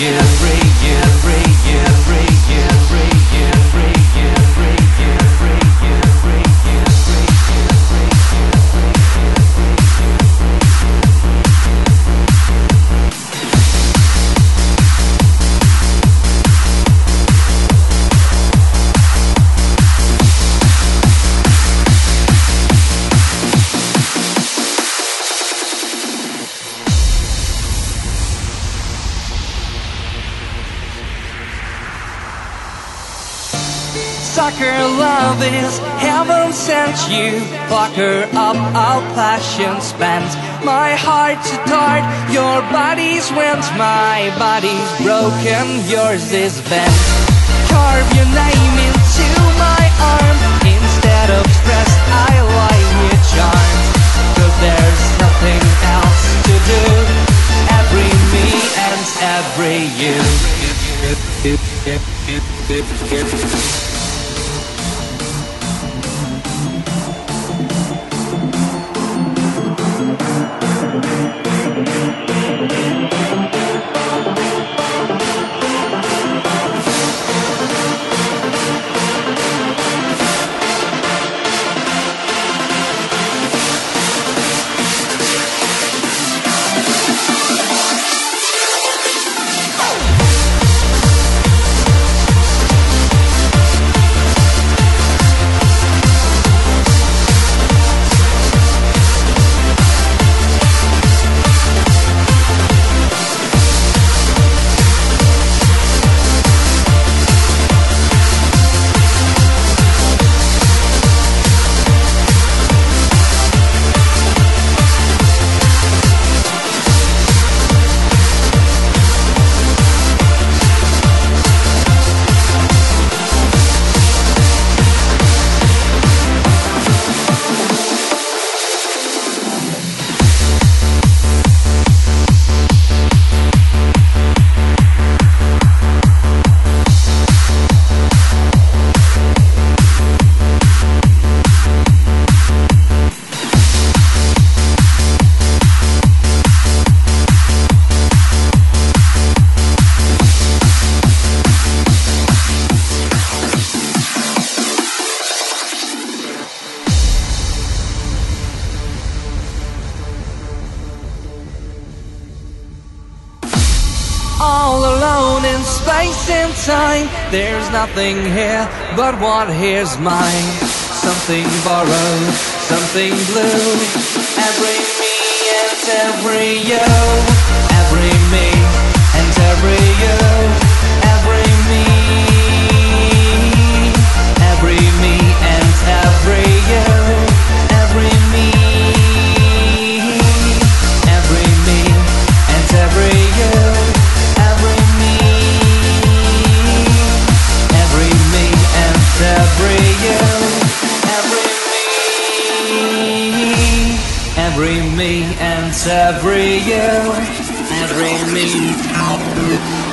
you, Sucker love is heaven sent you. Pucker up all passion spent. My heart's a tart, your body's went. My body's broken, yours is bent. Carve your name into my arm. Instead of stress, I lie with charms Cause there's nothing else to do. Every me and every you space and time. There's nothing here but what here's mine. Something borrowed, something blue. Every me and every you. Every me Every me and every you. Every me.